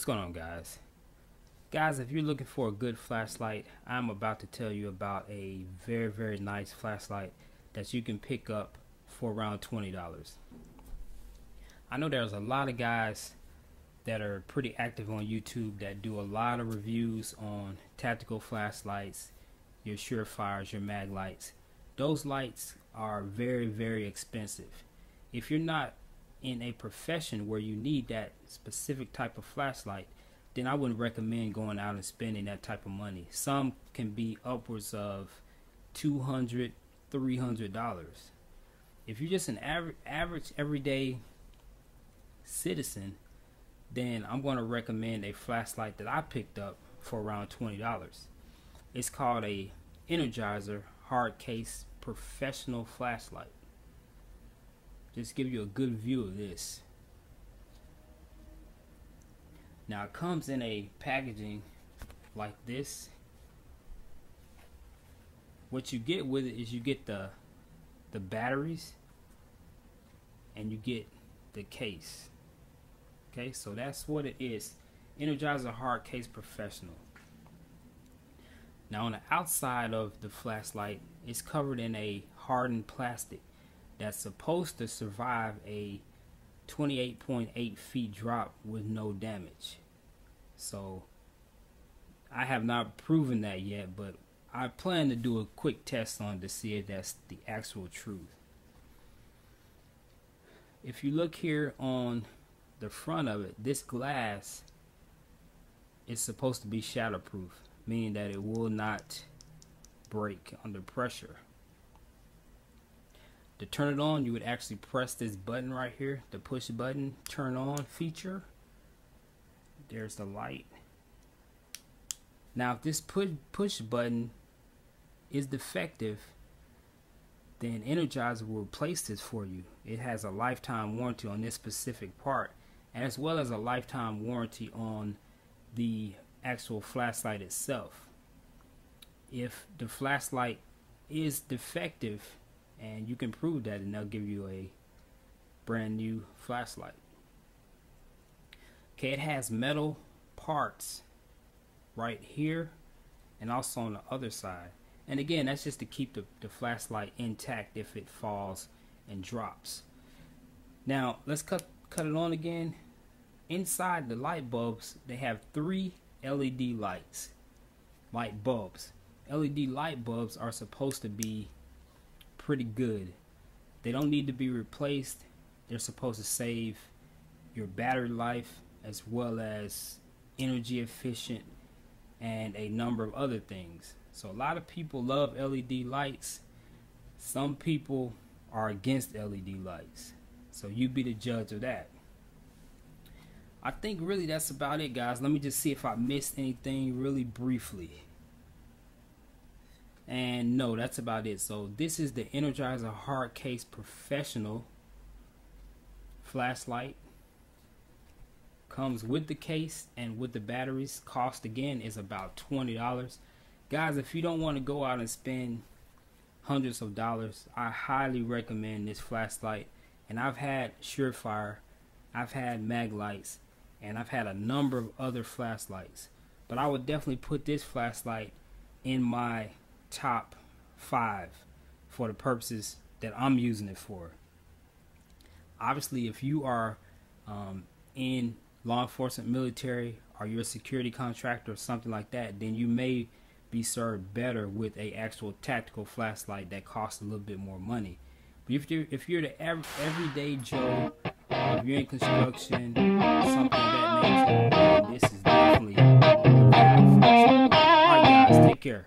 what's going on guys? Guys if you're looking for a good flashlight I'm about to tell you about a very very nice flashlight that you can pick up for around $20 I know there's a lot of guys that are pretty active on YouTube that do a lot of reviews on tactical flashlights your surefires your Maglites. Those lights are very very expensive. If you're not in a profession where you need that specific type of flashlight, then I wouldn't recommend going out and spending that type of money. Some can be upwards of 200 $300. If you're just an average, average everyday citizen, then I'm going to recommend a flashlight that I picked up for around $20. It's called a Energizer hard case professional flashlight just give you a good view of this. Now it comes in a packaging like this. What you get with it is you get the the batteries and you get the case. Okay, so that's what it is. Energizer Hard Case Professional. Now on the outside of the flashlight, it's covered in a hardened plastic that's supposed to survive a 28.8 feet drop with no damage. So I have not proven that yet, but I plan to do a quick test on to see if that's the actual truth. If you look here on the front of it, this glass is supposed to be shatterproof, meaning that it will not break under pressure to turn it on you would actually press this button right here the push button turn on feature. There's the light. Now if this push button is defective then Energizer will replace this for you. It has a lifetime warranty on this specific part as well as a lifetime warranty on the actual flashlight itself. If the flashlight is defective and you can prove that and they'll give you a brand new flashlight. Okay it has metal parts right here and also on the other side. And again that's just to keep the, the flashlight intact if it falls and drops. Now let's cut cut it on again. Inside the light bulbs they have three LED lights. Light bulbs. LED light bulbs are supposed to be pretty good. They don't need to be replaced. They're supposed to save your battery life as well as energy efficient and a number of other things. So a lot of people love LED lights. Some people are against LED lights. So you be the judge of that. I think really that's about it guys. Let me just see if I missed anything really briefly. And no, that's about it. So this is the Energizer Hard Case Professional flashlight. Comes with the case and with the batteries. Cost again is about $20. Guys, if you don't want to go out and spend hundreds of dollars, I highly recommend this flashlight. And I've had Surefire, I've had Maglites, and I've had a number of other flashlights. But I would definitely put this flashlight in my top five for the purposes that I'm using it for. Obviously, if you are um, in law enforcement, military, or you're a security contractor or something like that, then you may be served better with a actual tactical flashlight that costs a little bit more money. But if you're if you're the everyday Joe, uh, if you're in construction, something of that nature, this is definitely. All right, guys, take care.